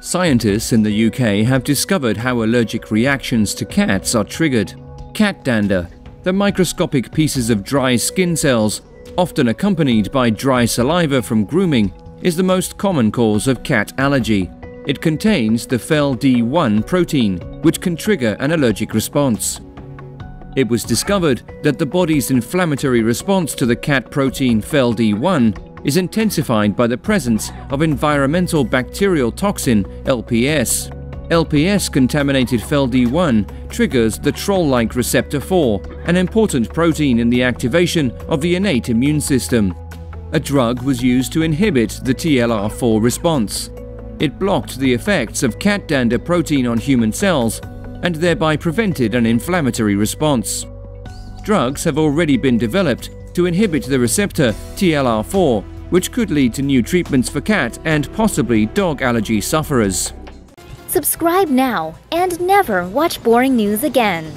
Scientists in the UK have discovered how allergic reactions to cats are triggered. Cat dander, the microscopic pieces of dry skin cells, often accompanied by dry saliva from grooming, is the most common cause of cat allergy. It contains the Fel d 1 protein, which can trigger an allergic response. It was discovered that the body's inflammatory response to the cat protein Fel d 1 is intensified by the presence of environmental bacterial toxin LPS. LPS contaminated Fel d 1 triggers the Toll-like receptor 4, an important protein in the activation of the innate immune system. A drug was used to inhibit the TLR4 response. It blocked the effects of cat dander protein on human cells and thereby prevented an inflammatory response. Drugs have already been developed to inhibit the receptor TLR4, which could lead to new treatments for cat and possibly dog allergy sufferers. Subscribe now and never watch boring news again.